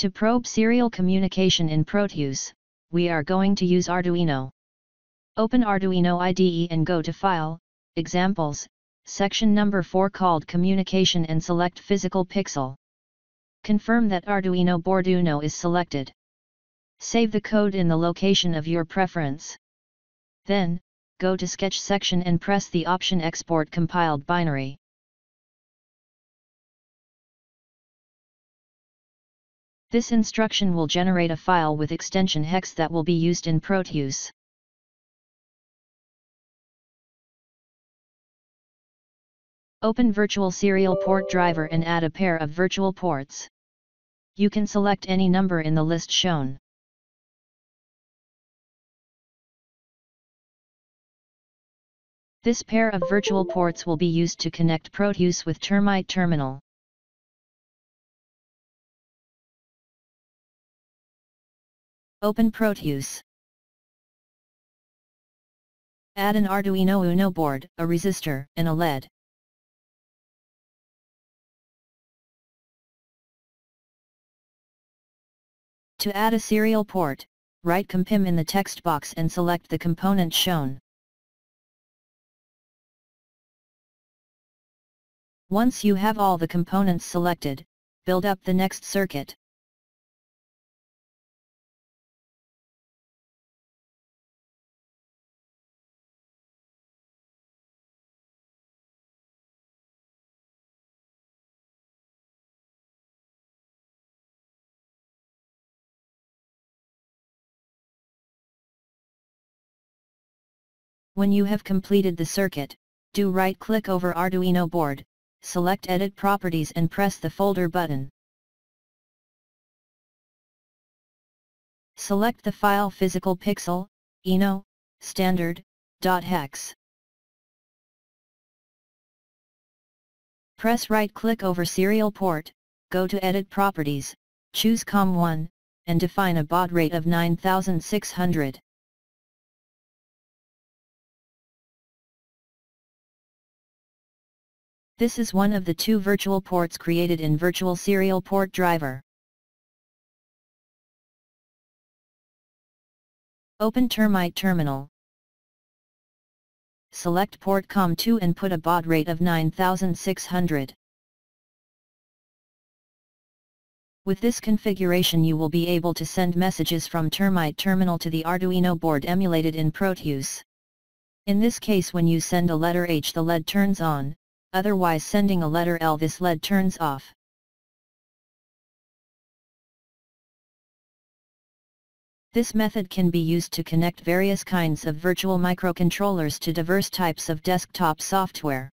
To probe serial communication in Proteus, we are going to use Arduino. Open Arduino IDE and go to File, Examples, section number 4 called Communication and select Physical Pixel. Confirm that Arduino board Uno is selected. Save the code in the location of your preference. Then, go to Sketch section and press the option Export Compiled Binary. This instruction will generate a file with extension hex that will be used in Proteus. Open Virtual Serial Port Driver and add a pair of virtual ports. You can select any number in the list shown. This pair of virtual ports will be used to connect Proteus with Termite Terminal. Open Proteus. Add an Arduino Uno board, a resistor, and a LED. To add a serial port, write COMPIM in the text box and select the component shown. Once you have all the components selected, build up the next circuit. When you have completed the circuit, do right-click over Arduino board, select Edit Properties and press the Folder button. Select the file Physical Pixel, ino, Standard, .hex. Press right-click over Serial Port, go to Edit Properties, choose COM1, and define a baud rate of 9600. This is one of the two virtual ports created in Virtual Serial Port Driver. Open Termite Terminal. Select port COM2 and put a baud rate of 9600. With this configuration you will be able to send messages from Termite terminal to the Arduino board emulated in Proteus. In this case when you send a letter H the LED turns on, otherwise sending a letter L this LED turns off. This method can be used to connect various kinds of virtual microcontrollers to diverse types of desktop software.